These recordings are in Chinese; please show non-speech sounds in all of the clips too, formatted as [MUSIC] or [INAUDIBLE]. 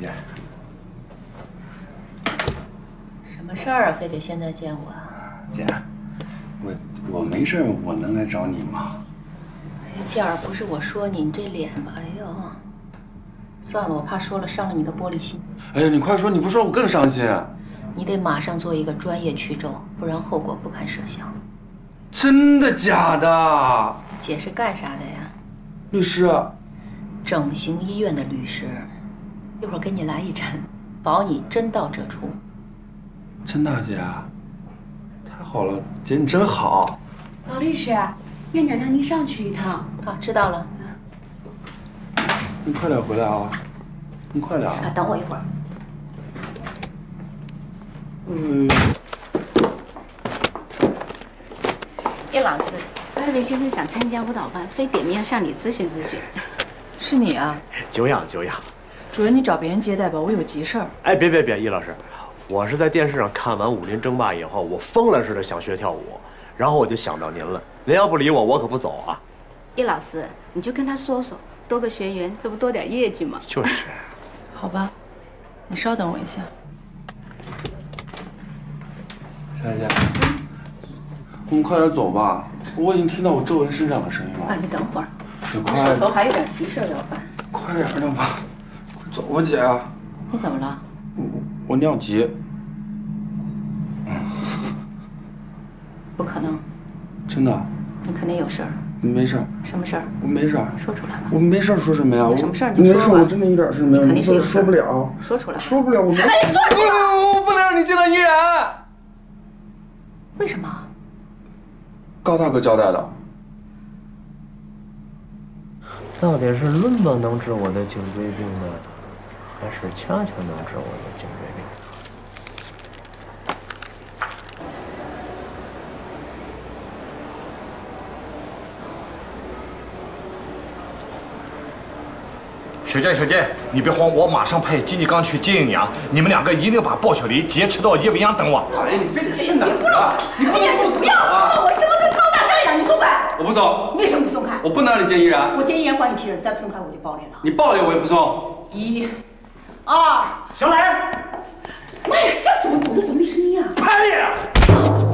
姐，什么事儿啊？非得现在见我啊？姐，我我没事，我能来找你吗？哎呀，建儿，不是我说你，你这脸吧，哎呦，算了，我怕说了伤了你的玻璃心。哎呀，你快说，你不说我更伤心。你得马上做一个专业去皱，不然后果不堪设想。真的假的？姐是干啥的呀？律师。整形医院的律师，一会儿给你来一针，保你真到这出。陈大，姐，太好了，姐你真好。老律师，院长让您上去一趟。好，知道了。你快点回来啊！你快点啊！等我一会儿。嗯。叶老师，这位学生想参加舞蹈班，非点名要向你咨询咨询。是你啊，久仰久仰。主任，你找别人接待吧，我有急事儿。哎，别别别，易老师，我是在电视上看完《武林争霸》以后，我疯了似的想学跳舞，然后我就想到您了。您要不理我，我可不走啊。易老师，你就跟他说说，多个学员，这不多点业绩吗？就是。[LAUGHS] 好吧，你稍等我一下。夏姐，我们快点走吧，我已经听到我皱纹生长的声音了。啊，你等会儿。手头还有点急事要办，快点的吧，快走吧，姐。你怎么了？我我尿急。不可能。真的。你肯定有事儿。没事儿。什么事儿？我没事。说出来吧。我没事儿，说什么呀？有什么事儿你说吧。没事，我真的一点事没有。肯定是说不了。说出来。说不了，我没。哎，说出来！我不能让你见到依然。为什么？高大哥交代的。到底是论吧能治我的颈椎病呢，还是恰恰能治我的颈椎病？小健，小健，你别慌，我马上派金金刚去接应你啊！你们两个一定把鲍小黎劫持到叶未央等我。大爷，你非得去哪儿？你不要，你不要！我怎么跟高大上一样？你松开！我不松。你为什么不松开？我不能让你见依然。我见依然关你屁事！再不松开，我就爆裂了。你爆裂我也不松。一、二，小磊！妈呀，吓死我！走路怎么没声音啊？拍你！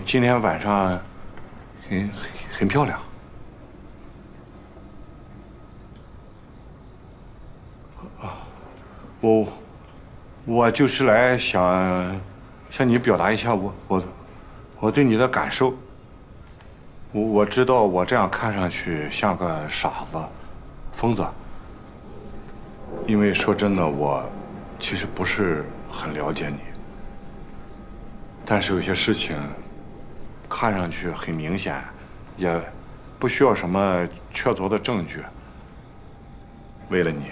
今天晚上很很漂亮。啊，我我就是来想向你表达一下我我我对你的感受。我我知道我这样看上去像个傻子、疯子，因为说真的，我其实不是很了解你。但是有些事情看上去很明显，也不需要什么确凿的证据。为了你，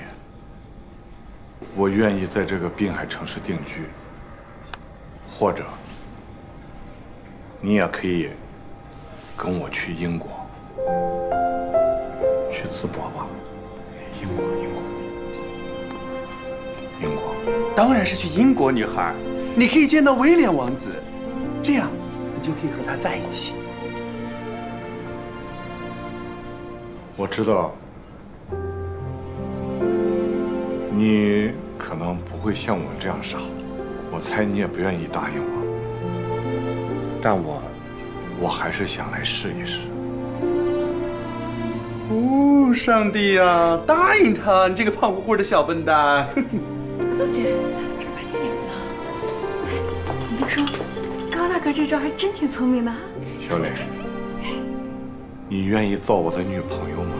我愿意在这个滨海城市定居，或者你也可以跟我去英国去淄博吧。英国，英国，英国，当然是去英国，女孩。你可以见到威廉王子，这样你就可以和他在一起。我知道，你可能不会像我这样傻，我猜你也不愿意答应我，但我，我还是想来试一试。哦，上帝呀，答应他，你这个胖乎乎的小笨蛋。姐。哥这招还真挺聪明的小磊你愿意做我的女朋友吗？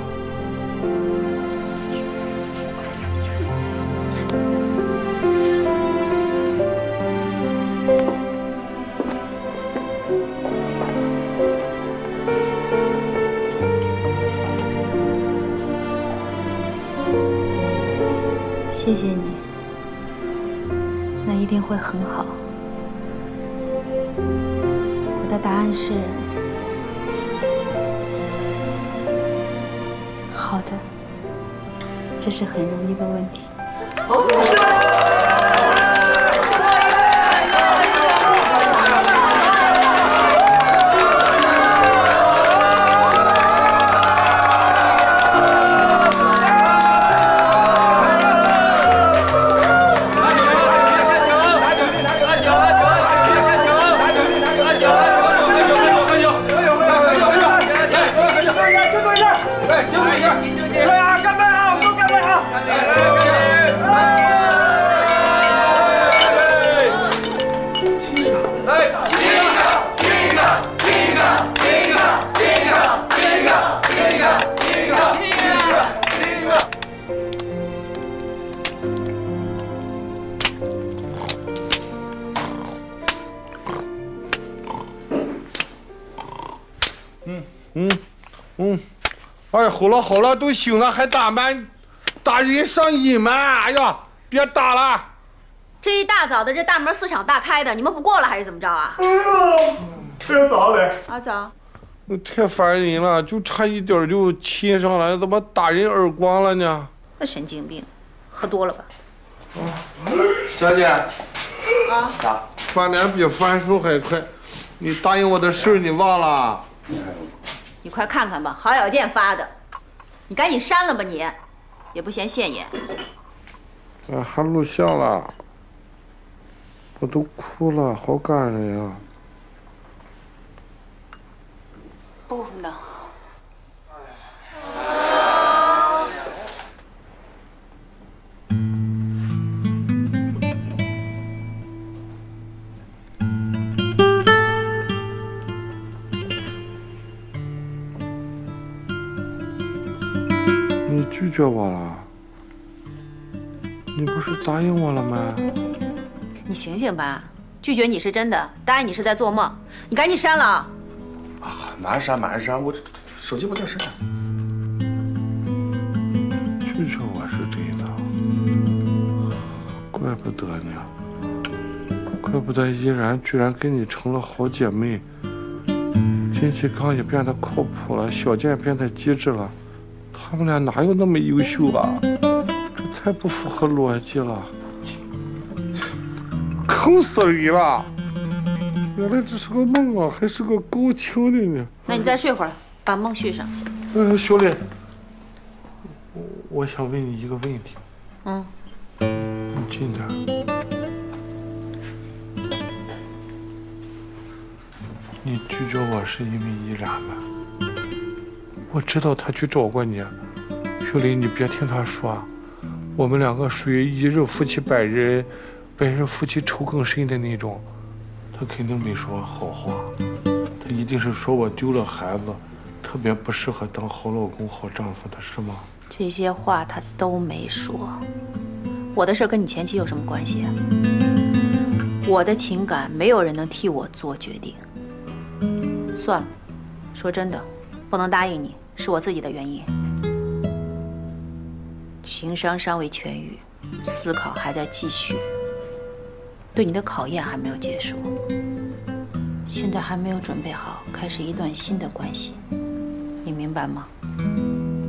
谢谢你那一定会很好。我的答案是好的，这是很容易的问题。哎，好了好了，都醒了还打扮，打人上瘾吗？哎呀，别打了！这一大早的，这大门四敞大开的，你们不过了还是怎么着啊？哎呀，太早了，阿早，那太烦人了，就差一点就亲上了，怎么打人耳光了呢？那神经病，喝多了吧？小姐，啊，翻脸比翻书还快，你答应我的事儿你忘了？你快看看吧，郝小建发的，你赶紧删了吧你，也不嫌现眼。啊，还录像了，我都哭了，好感人呀、不过分的。拒绝我了？你不是答应我了吗？你醒醒吧，拒绝你是真的，答应你是在做梦。你赶紧删了啊！马上删，马上删，我手机不在身上。拒绝我是真的，怪不得呢，怪不得依然居然跟你成了好姐妹。金继刚也变得靠谱了，小健变得机智了，他们俩哪有那么优秀啊？这太不符合逻辑了，坑死人了！原来这是个梦啊，还是个高清的呢。那你再睡会儿，把梦续上。呃，小磊，我我想问你一个问题。嗯，你近点。你拒绝我是因为依然吗？我知道他去找过你。秀玲，你别听他说，我们两个属于一日夫妻百日恩，百日夫妻仇更深的那种。他肯定没说好话，他一定是说我丢了孩子，特别不适合当好老公、好丈夫的，是吗？这些话他都没说。我的事跟你前妻有什么关系？我的情感没有人能替我做决定。算了，说真的，不能答应你是我自己的原因。情伤尚未痊愈，思考还在继续，对你的考验还没有结束。现在还没有准备好开始一段新的关系，你明白吗？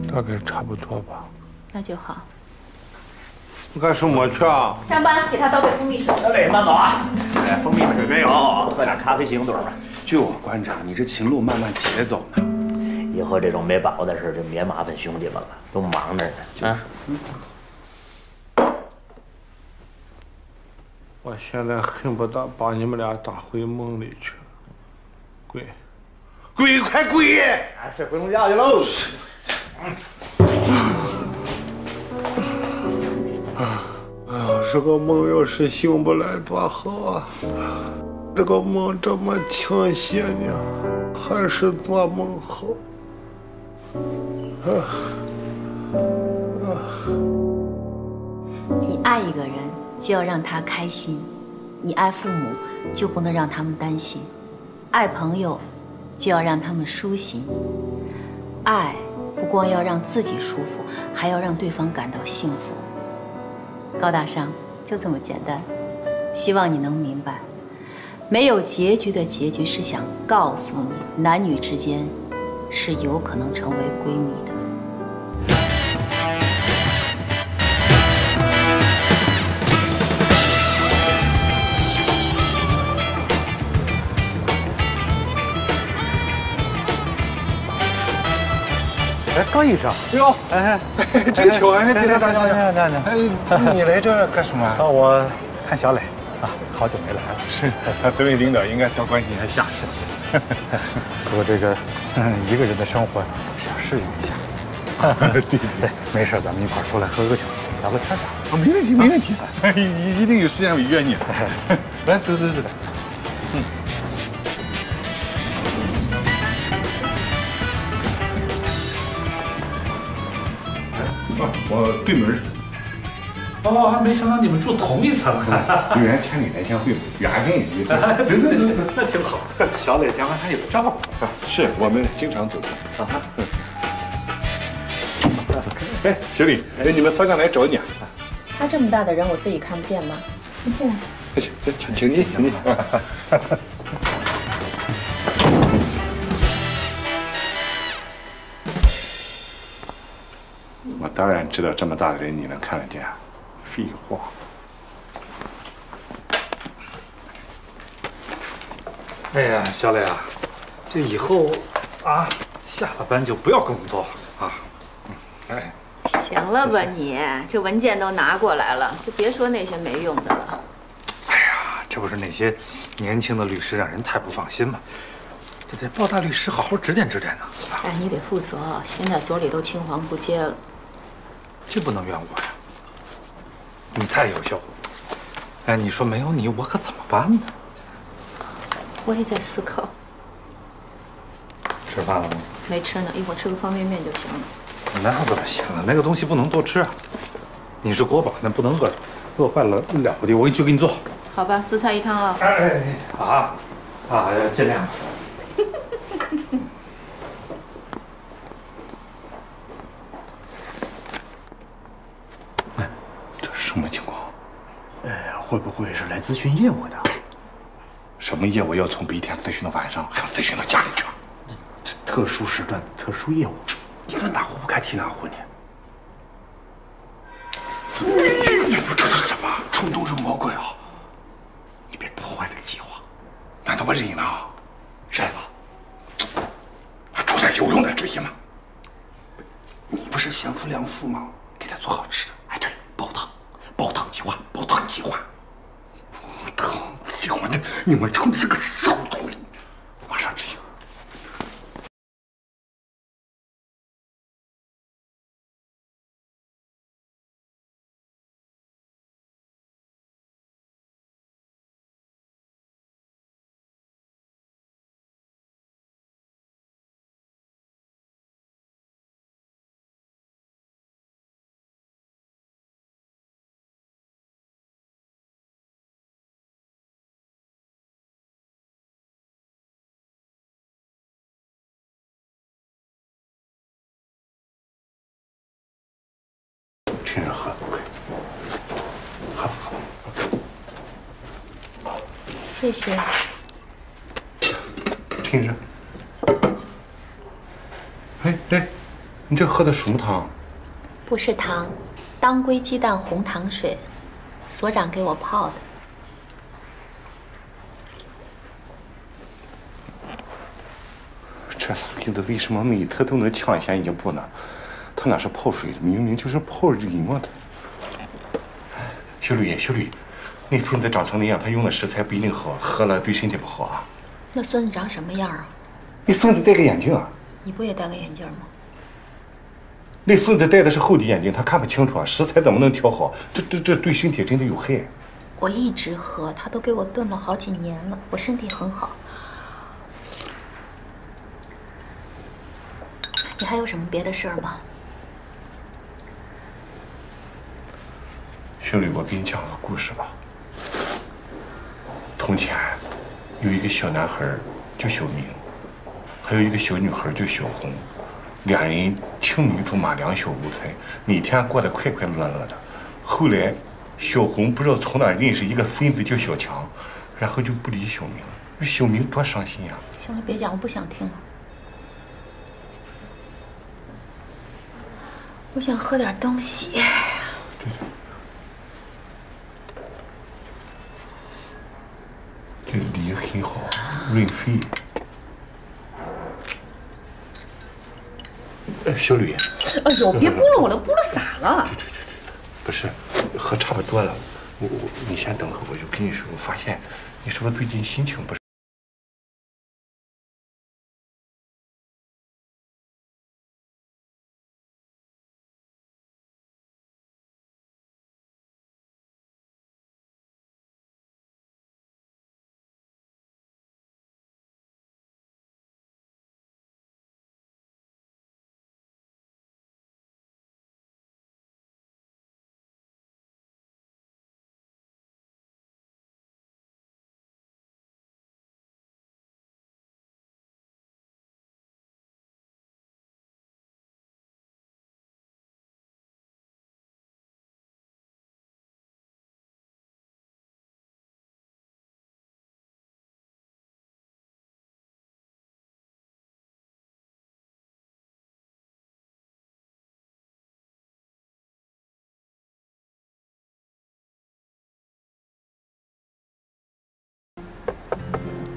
大概差不多吧。那就好。你干什么去啊？上班给他倒杯蜂蜜水。小磊，慢走啊！哎，蜂蜜水没有，喝点咖啡醒盹吧。据我观察，你这情路慢慢且走呢。以后这种没把握的事就别麻烦兄弟们了，都忙着呢。啊，我现在恨不得把你们俩打回梦里去。滚，滚，快滚！俺，睡回笼觉去喽。哎呀，这个梦要是醒不来多好啊！这个梦这么清晰呢，还是做梦好。你爱一个人，就要让他开心；你爱父母，就不能让他们担心；爱朋友，就要让他们舒心。爱不光要让自己舒服，还要让对方感到幸福。高大上，就这么简单。希望你能明白，没有结局的结局是想告诉你，男女之间是有可能成为闺蜜的。哎，高医生，哟，哎哎，真巧哎，来来来来来来，哎，你来这儿干什么？啊，我看小磊啊，好久没来了。是，他作为领导应该多关心一下下属。[LAUGHS] 不过这个嗯一个人的生活想适应一下。对对对，没事，咱们一块儿出来喝个酒，聊个天啥？啊，没问题没问题，一一定有时间我约你。[LAUGHS] [LAUGHS] 来，走走走。嗯。我对门。哦，还没想到你们住同一层。有缘千里来相会，缘分已对对对对，那挺好。小磊将来还有照顾。是我们经常走动。啊 [LAUGHS] 哎，小李，哎，你们三个来找你啊。他这么大的人，我自己看不见吗？你进来。请请请进，请进。[LAUGHS] 我当然知道这么大的人你能看得见。废话。哎呀，小磊啊，这以后啊，下了班就不要工作了啊。哎，行了吧你，这文件都拿过来了，就别说那些没用的了。哎呀，这不是那些年轻的律师让人太不放心吗？这得报大律师好好指点指点呢。哎，你得负责，现在所里都青黄不接了。这不能怨我呀，你太优秀了。哎，你说没有你，我可怎么办呢？我也在思考。吃饭了吗？没吃呢，一会儿吃个方便面就行了。那怎么行啊？那个东西不能多吃啊。你是国宝，那不能饿着，饿坏了了不得。我去给你做。好吧，四菜一汤啊。哎哎哎，啊啊，尽量。哎，这是什么情况？哎，会不会是来咨询业务的？什么业务要从白天咨询到晚上，还要咨询到家里去？这特殊时段、特殊业务，你怎么哪壶不开提哪壶呢？你这是什么？冲动是魔鬼啊！你别破坏了计划。难道我忍了？忍了。还出点有用的主意吗？你不是贤夫良妇吗？给他做好吃的。哎，对，煲汤，煲汤计划，煲汤计划。煲汤计划，你你们成是个骚东西！马上执行。听着喝，喝吧喝吧。谢谢。听着。哎哎，你这喝的什么汤？不是汤，当归鸡蛋红糖水，所长给我泡的。这孙子为什么每次都能抢先一步呢？他哪是泡水的，明明就是泡人嘛的。小吕，小吕，那孙子长成那样，他用的食材不一定好，喝了对身体不好啊。那孙子长什么样啊？那孙子戴个眼镜啊。你不也戴个眼镜吗？那孙子戴的是厚的眼镜，他看不清楚啊。食材怎么能调好？这这这对身体真的有害。我一直喝，他都给我炖了好几年了，我身体很好。你还有什么别的事儿吗？小吕，我给你讲个故事吧。从前有一个小男孩叫小明，还有一个小女孩叫小红，两人青梅竹马，两小无猜，每天过得快快乐乐的。后来小红不知道从哪认识一个孙子叫小强，然后就不理小明了。小明多伤心呀！行了，别讲，我不想听了。我想喝点东西。这个梨很好，润肺。哎，小吕，哎呦，别拨了我了，拨了洒了。不是，喝差不多了。我我你先等会儿，我就跟你说，我发现你是不是最近心情不是？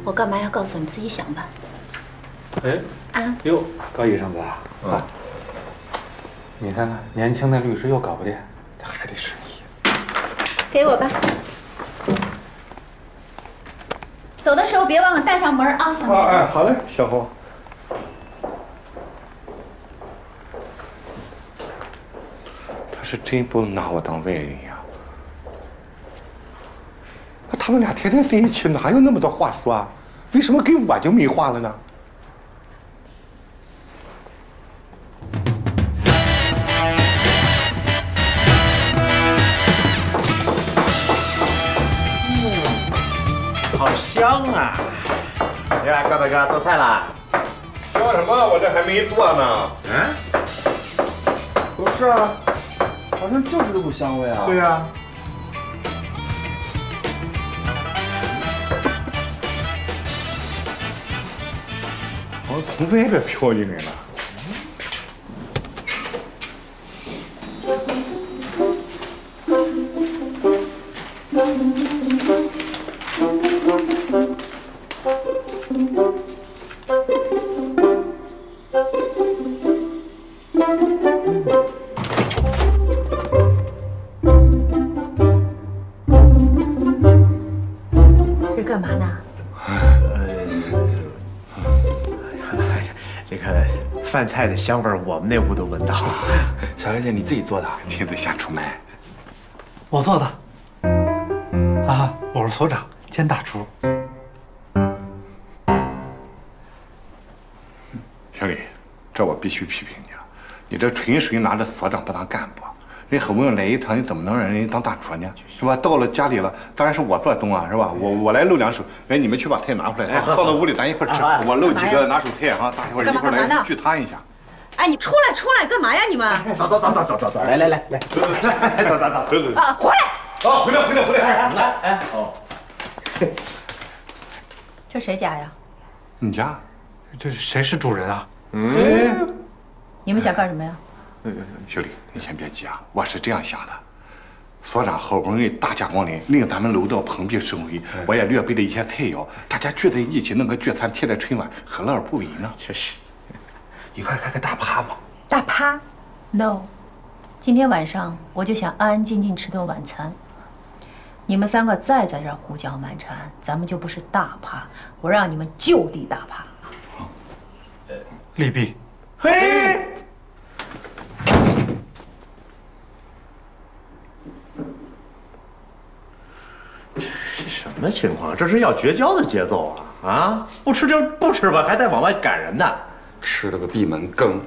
我干嘛要告诉你？自己想吧。哎，啊，哟，高医生子啊，啊，你看看，年轻的律师又搞不定，还得是你。给我吧。走的时候别忘了带上门啊，小明。啊，哎，好嘞，小红。他是真不拿我当外人呀。那他们俩天天在一起，哪有那么多话说啊？为什么跟我就没话了呢？好香啊！哎呀，高大哥，做菜啦？香什么？我这还没做呢。嗯？不是啊，好像就是这股香味啊。对呀。我从外边飘进来了。饭菜的香味儿，我们那屋都闻到了。[LAUGHS] 小小姐，你自己做的？亲自下厨卖。我做的。啊，我是所长兼大厨。小李，这我必须批评你了，你这纯属于拿着所长不当干部。人好不容易来一趟，你怎么能让人家当大厨呢？是吧？到了家里了，当然是我做东啊，是吧？我我来露两手。哎，你们去把菜拿回来，放到屋里，咱一块吃。我露几个拿手菜啊，大伙一块来聚餐一下。哎，你出来出来，干嘛呀你们？[LAUGHS] 走走走走走走走，来来来来，走走走走走走。啊，回来！啊，回来回来回来！来，哎哦，[LAUGHS] 这谁家呀？你家？这谁是主人啊？嗯，你们想干什么呀？小李，你先别急啊，我是这样想的。所长好不容易大驾光临，令咱们楼道蓬荜生辉，我也略备了一些菜肴，大家聚在一起弄个聚餐，贴在春晚，何乐而不为呢？确实，一块开个大趴嘛。大趴？No，今天晚上我就想安安静静吃顿晚餐。你们三个再在这胡搅蛮缠，咱们就不是大趴，我让你们就地大趴。利弊。嘿，什么情况？这是要绝交的节奏啊！啊，不吃就不吃吧，还带往外赶人呢。吃了个闭门羹。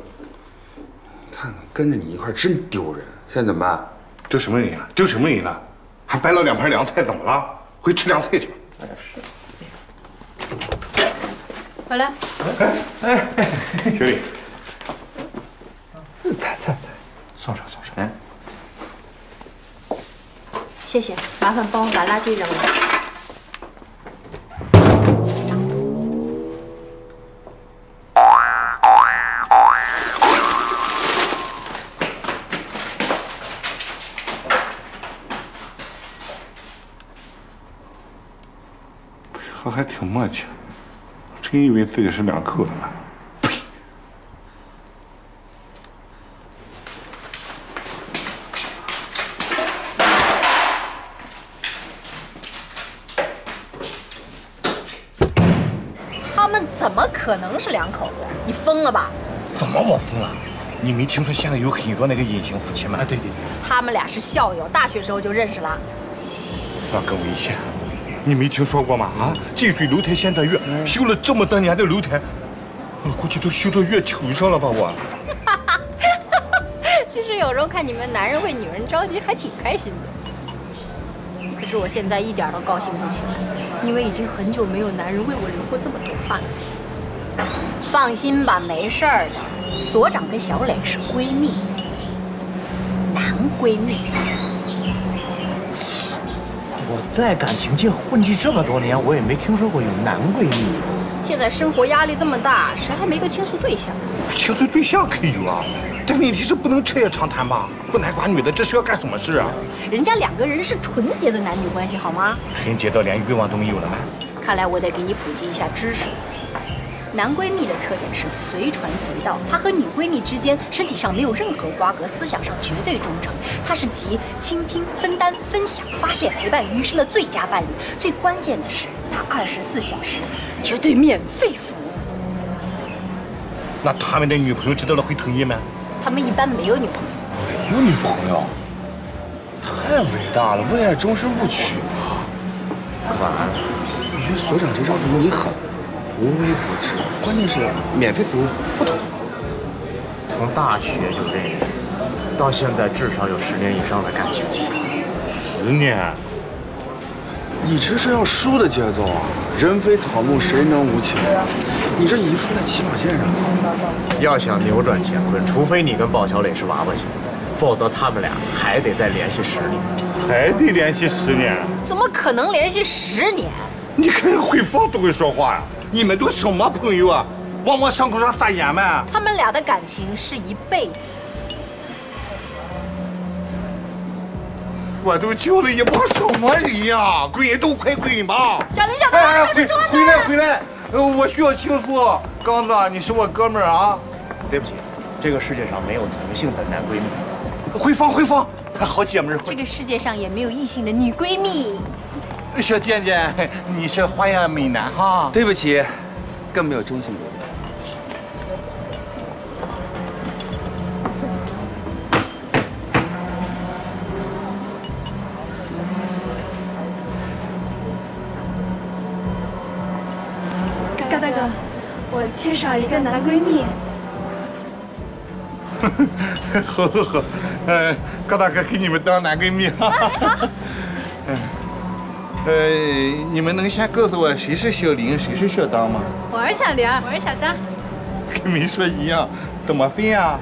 看看跟着你一块真丢人，现在怎么办？丢什么人啊？丢什么人了？还摆了两盘凉菜，怎么了？回吃凉菜去。回来。哎小李，菜菜菜，送上送上。哎，谢谢，麻烦帮我把垃圾扔了。挺默契，真以为自己是两口子呢。呸！他们怎么可能是两口子？你疯了吧？怎么我疯了？你没听说现在有很多那个隐形夫妻吗？啊，对对对，他们俩是校友，大学时候就认识了。那更危险。你没听说过吗？啊，近水楼台先得月，修了这么多年的楼台，我估计都修到月球上了吧？我。[LAUGHS] 其实有时候看你们男人为女人着急，还挺开心的。可是我现在一点都高兴不起来，因为已经很久没有男人为我流过这么多汗了。放心吧，没事儿的。所长跟小磊是闺蜜，男闺蜜。我在感情界混迹这么多年，我也没听说过有男闺蜜。现在生活压力这么大，谁还没个倾诉对象？倾诉对象可以有啊，但问题是不能彻夜长谈吧？孤男寡女的，这是要干什么事啊？人家两个人是纯洁的男女关系，好吗？纯洁到连欲望都没有了吗？看来我得给你普及一下知识。男闺蜜的特点是随传随到，他和女闺蜜之间身体上没有任何瓜葛，思想上绝对忠诚。他是集倾听、分担、分享、发泄、陪伴于一身的最佳伴侣。最关键的是，他二十四小时绝对免费服务。那他们的女朋友知道了会同意吗？他们一般没有女朋友。没有女朋友，太伟大了，为爱终身不娶。可完了，我觉得所长这招比你狠。无微不至，关键是免费服务不同。从大学就认识，到现在至少有十年以上的感情基础。十年？你这是要输的节奏啊！人非草木，谁能无情啊？你这已经输在起跑线上了。要想扭转乾坤，除非你跟鲍小磊是娃娃亲，否则他们俩还得再联系十年。还得联系十年？怎么可能联系十年？你看人会放都会说话呀！你们都什么朋友啊？往我伤口上撒盐吗？他们俩的感情是一辈子。我都救了一帮什么人呀！滚都快滚吧！小林，小东，回回来回来！我需要倾诉。刚子，你是我哥们儿啊！对不起，这个世界上没有同性的男闺蜜。回房回房，好姐们儿。这个世界上也没有异性的女闺蜜。小贱贱，你是花样美男哈！对不起，更没有中性。高大哥，我介绍一个男闺蜜。好，好，好，呃，高大哥给你们当男闺蜜。[LAUGHS] 呃，你们能先告诉我谁是小林，谁是小当吗？我是小林，我是小当。[LAUGHS] 跟没说一样，怎么分呀？啊，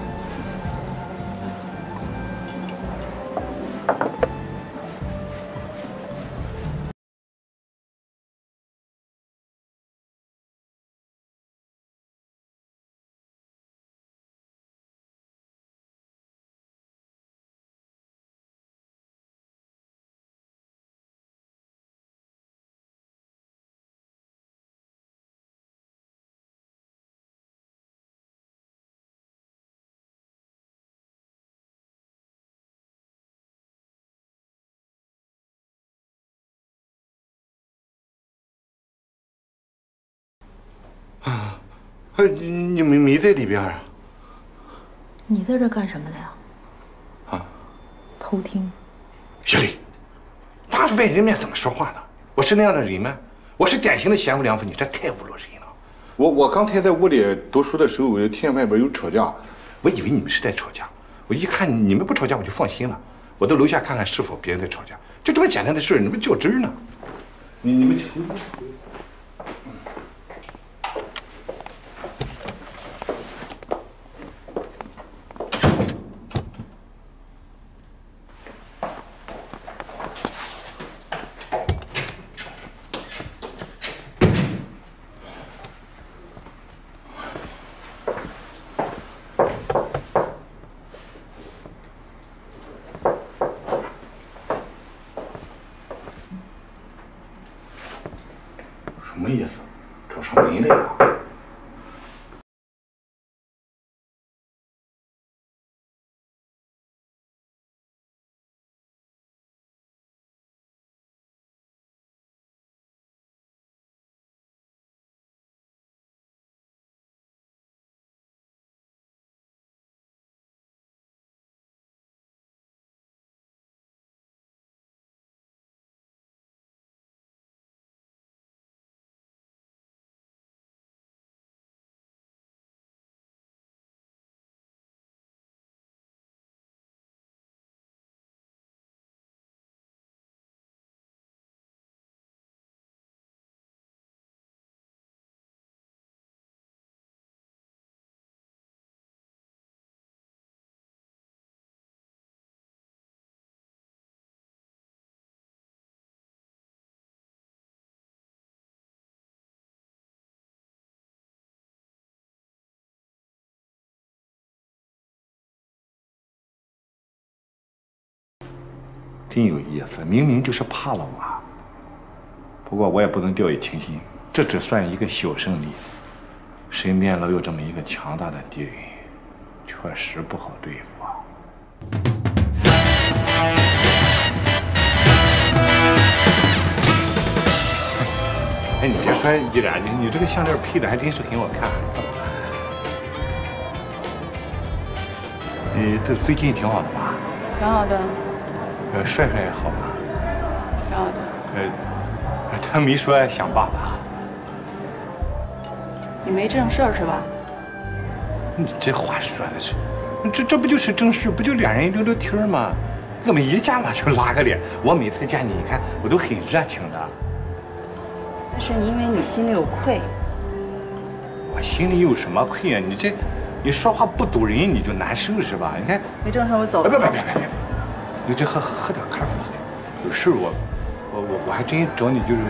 [LAUGHS] 你你们没在里边啊？你在这干什么的呀？啊，偷听。小李，当着外人面怎么说话呢？我是那样的人吗？我是典型的贤夫良妇，你这太侮辱人了。我我刚才在屋里读书的时候，我就听见外边有吵架，我以为你们是在吵架。我一看你们不吵架，我就放心了。我到楼下看看是否别人在吵架，就这么简单的事你们较真呢？你你们。么意思？找真有意思，明明就是怕了我。不过我也不能掉以轻心，这只算一个小胜利。身边老有这么一个强大的敌人，确实不好对付啊。哎，你别说，依然，你你这个项链配的还真是很好看。你这最近挺好的吧？挺好的。呃，帅帅也好吗？挺好的。呃，他没说想爸爸。你没正事儿是吧？你这话说的是，这这不就是正事？不就俩人聊聊天吗？怎么一见嘛就拉个脸？我每次见你，你看我都很热情的。那是因为你心里有愧。我心里有什么愧啊？你这，你说话不堵人你就难受是吧？你看没正事我走了。别别别别别！你这喝喝点咖啡有事我，我我我还真找你就是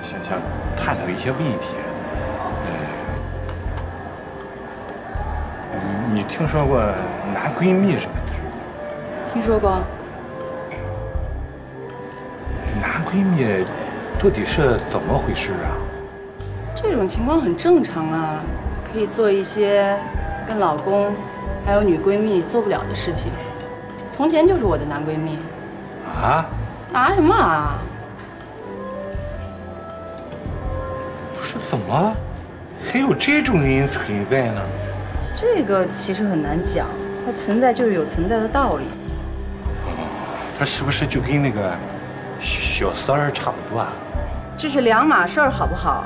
想想探讨一些问题。呃，你听说过男闺蜜什么的事听说过。男闺蜜到底是怎么回事啊？这种情况很正常啊，可以做一些跟老公还有女闺蜜做不了的事情。从前就是我的男闺蜜，啊？啊什么啊？不是怎么了还有这种人存在呢？这个其实很难讲，它存在就是有存在的道理。那是不是就跟那个小三儿差不多啊？这是两码事儿，好不好？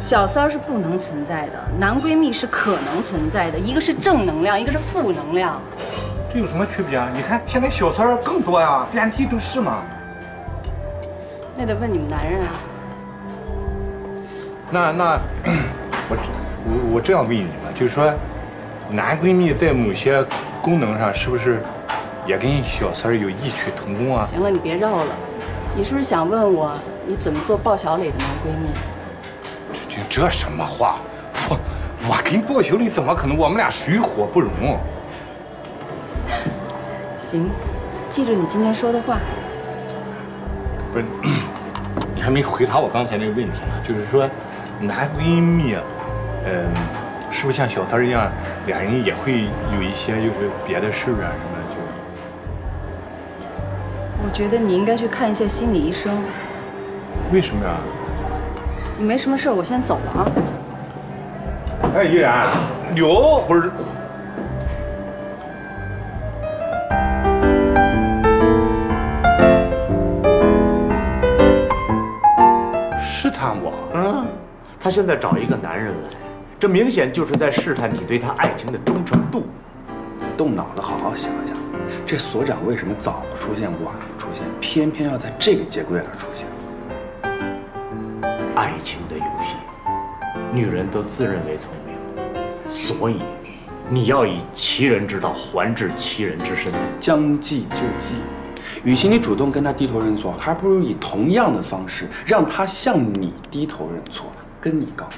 小三儿是不能存在的，男闺蜜是可能存在的，一个是正能量，一个是负能量。这有什么区别啊？你看现在小三儿更多呀，遍地都是嘛。那得问你们男人啊。那那，我我我这样问你吧，就是说，男闺蜜在某些功能上是不是也跟小三儿有异曲同工啊？行了，你别绕了。你是不是想问我你怎么做鲍小磊的男闺蜜？这这这什么话？我我跟鲍小磊怎么可能？我们俩水火不容。行，记住你今天说的话。不是，[CLEARS THROAT] 你还没回答我刚才那个问题呢，就是说，男闺蜜，嗯，是不是像小三一样，俩人也会有一些就是别的事啊什么就？我觉得你应该去看一下心理医生。为什么呀？你没什么事我先走了啊。哎，依然，留会儿。他现在找一个男人来，这明显就是在试探你对他爱情的忠诚度。动脑子，好好想想，这所长为什么早不出现，晚不出现，偏偏要在这个节骨眼上出现？爱情的游戏，女人都自认为聪明，所以你要以其人之道还治其人之身，将计就计。与其你主动跟他低头认错，还不如以同样的方式让他向你低头认错，跟你告白。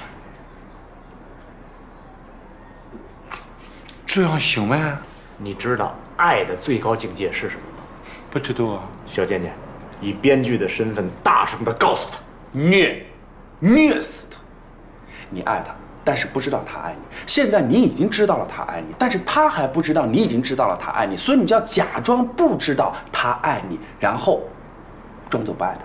这样行吗？你知道爱的最高境界是什么吗？不知道啊。小贱贱，以编剧的身份大声的告诉他：虐，虐死他。你爱他，但是不知道他爱你。现在你已经知道了他爱你，但是他还不知道你已经知道了他爱你，所以你就要假装不知道他爱你，然后装作不爱他。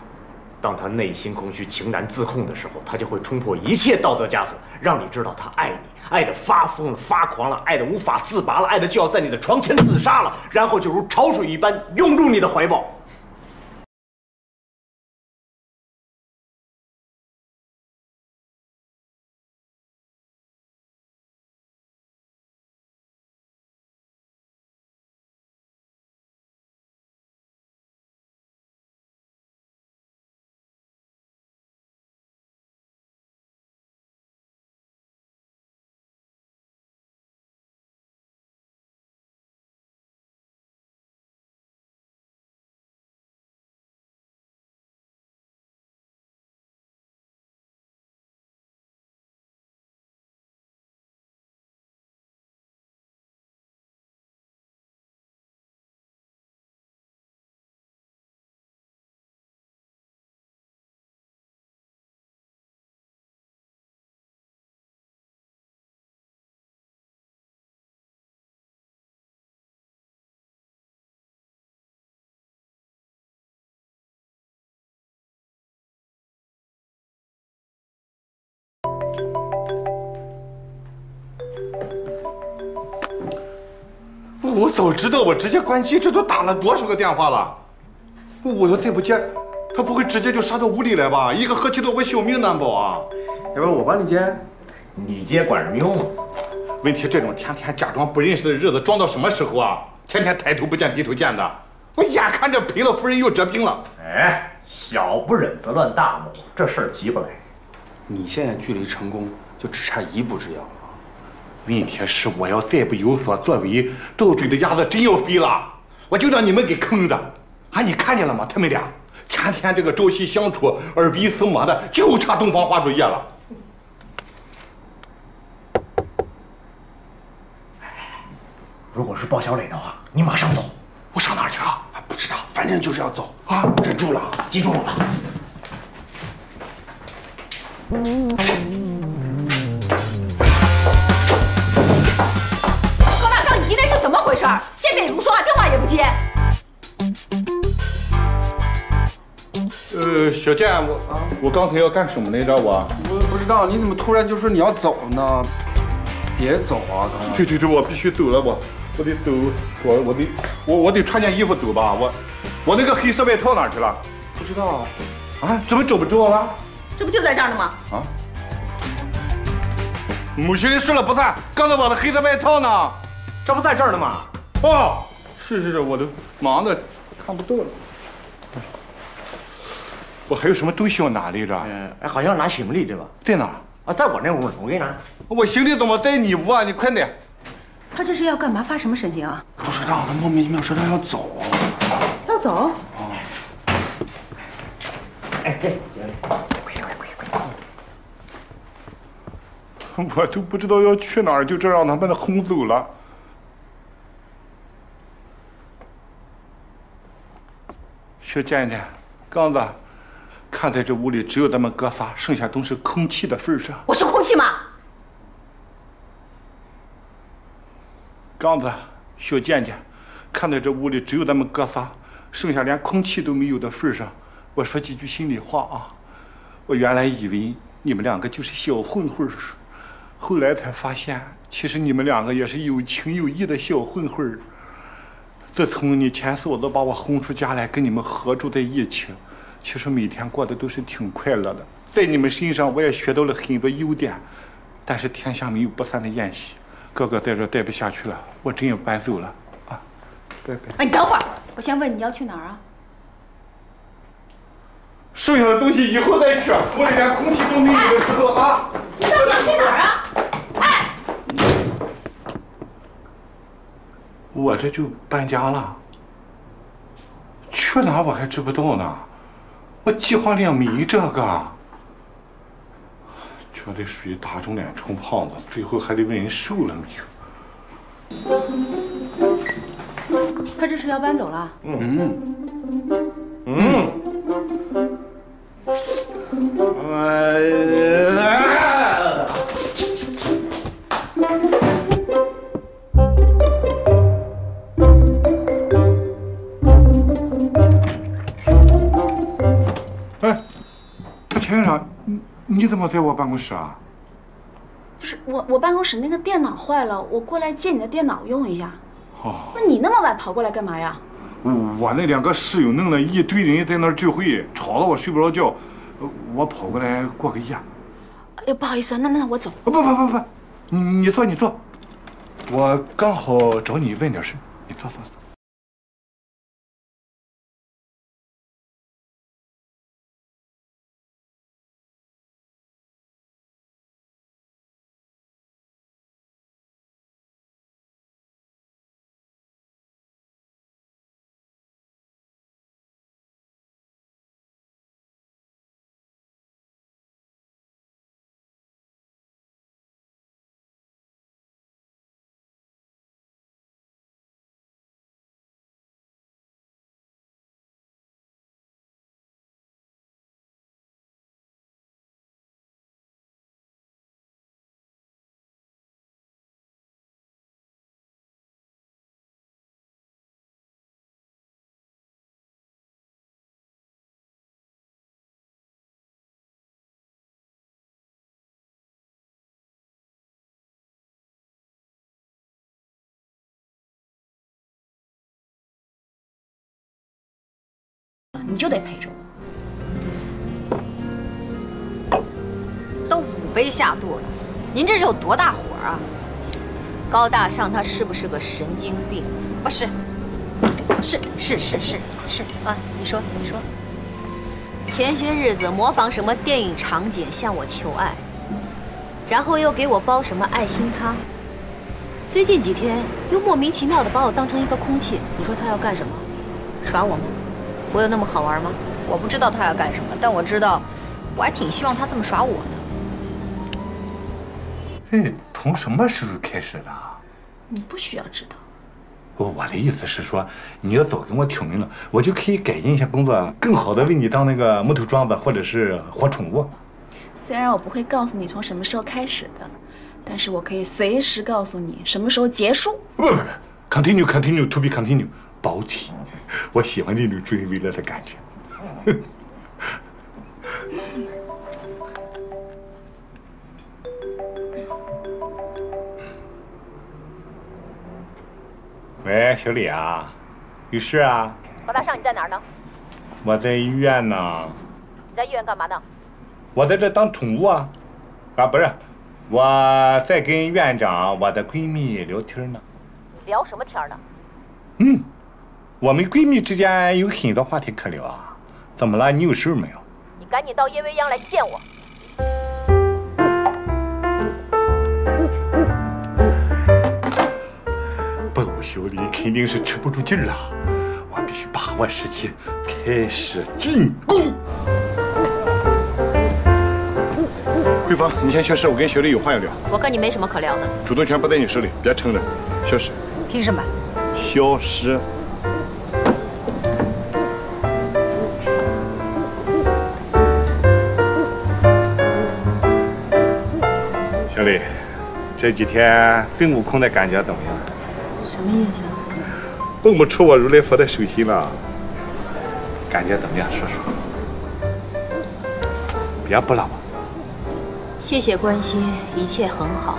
当他内心空虚、情难自控的时候，他就会冲破一切道德枷锁，让你知道他爱你，爱得发疯了、发狂了，爱得无法自拔了，爱得就要在你的床前自杀了，然后就如潮水一般涌入你的怀抱。我早知道，我直接关机，这都打了多少个电话了？我要再不接，他不会直接就杀到屋里来吧？一个和气的，我小命难保啊！要不然我帮你接，你接管什么用？问题这种天天假装不认识的日子装到什么时候啊？天天抬头不见低头见的，我眼看着赔了夫人又折兵了。哎，小不忍则乱大谋，这事儿急不来。你现在距离成功就只差一步之遥了。问题是我要再不有所作为，到嘴的鸭子真要飞了，我就让你们给坑的。啊，你看见了吗？他们俩天天这个朝夕相处，耳鬓厮磨的，就差洞房花烛夜了。如果是鲍小磊的话，你马上走。我上哪儿去啊？不知道，反正就是要走啊！忍住了，记住了吧。今天是怎么回事？见面也不说话，电话也不接。呃，小健，我啊，我刚才要干什么来着？我我不知道，你怎么突然就说你要走呢？别走啊！刚才对对对，我必须走了，我我得走，我我得我我得穿件衣服走吧，我我那个黑色外套哪去了？不知道啊，啊怎么找不着了？这不就在这儿呢吗？啊！某些人说了不算，刚才我的黑色外套呢？这不在这儿呢吗？哦，是是是，我都忙的看不到了。我还有什么东西要拿来着？嗯，哎，好像拿行李对吧？在哪？啊，在我那屋呢，我给你拿。我行李怎么在你屋啊？你快点！他这是要干嘛？发什么神经啊？不知道，他莫名其妙说他要走。要走？哎，这我都不知道要去哪儿，就这让他们轰走了。小贱贱，刚子，看在这屋里只有咱们哥仨，剩下都是空气的份上。我是空气吗？刚子，小贱贱，看在这屋里只有咱们哥仨，剩下连空气都没有的份上，我说几句心里话啊。我原来以为你们两个就是小混混儿，后来才发现，其实你们两个也是有情有义的小混混儿。自从你前嫂子把我轰出家来，跟你们合住在一起，其实每天过得都是挺快乐的。在你们身上，我也学到了很多优点，但是天下没有不散的宴席。哥哥在这待不下去了，我真要搬走了，啊，拜拜。哎，你等会儿，我先问你要去哪儿啊？剩下的东西以后再去，屋里连空气都没有的时候啊！你到底要去哪儿啊？我这就搬家了，去哪我还知不道呢，我计划里没这个。这得属于打肿脸充胖子，最后还得问人瘦了没有。他这是要搬走了？嗯你怎么在我办公室啊？不是我，我办公室那个电脑坏了，我过来借你的电脑用一下。哦，不是你那么晚跑过来干嘛呀？我我那两个室友弄了一堆人在那儿聚会，吵得我睡不着觉，呃我跑过来过个夜。哎呀，不好意思，那那我走。不不不不，你你坐你坐，我刚好找你问点事，你坐坐坐。你就得陪着我。都五杯下肚了，您这是有多大火啊？高大上他是不是个神经病？不是，是是是是是啊！你说你说，前些日子模仿什么电影场景向我求爱，然后又给我煲什么爱心汤，最近几天又莫名其妙的把我当成一个空气。你说他要干什么？耍我吗？我有那么好玩吗？我不知道他要干什么，但我知道，我还挺希望他这么耍我的。哎，从什么时候开始的？你不需要知道。我我的意思是说，你要早跟我挑明了，我就可以改进一下工作，更好的为你当那个木头桩子或者是活宠物。虽然我不会告诉你从什么时候开始的，但是我可以随时告诉你什么时候结束。不不不，continue continue to be continue，保体，[LAUGHS] 我喜欢这种追尾了的感觉。[LAUGHS] 喂，小李啊，有事啊？高大上，你在哪儿呢？我在医院呢。你在医院干嘛呢？我在这当宠物啊。啊，不是，我在跟院长我的闺蜜聊天呢。聊什么天呢？嗯，我们闺蜜之间有很多话题可聊啊。怎么了？你有事没有？你赶紧到叶未央来见我。[LAUGHS] 不，小李肯定是吃不住劲儿了，我必须把握时机，开始进攻。慧芳，你先消失，我跟小李有话要聊。我跟你没什么可聊的。主动权不在你手里，别撑着，消失。凭什么？消失。这几天孙悟空的感觉怎么样？什么意思啊？蹦不出我如来佛的手心了，感觉怎么样？说说。别不了吧。谢谢关心，一切很好。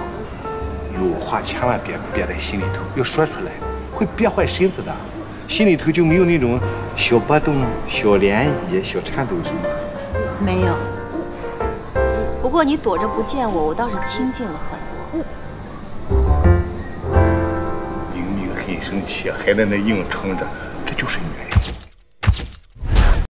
有话千万别憋在心里头，要说出来，会憋坏身子的。心里头就没有那种小波动、小涟漪、小颤抖什么的。没有。不过你躲着不见我，我倒是清静了很生气，还在那硬撑着，这就是女人。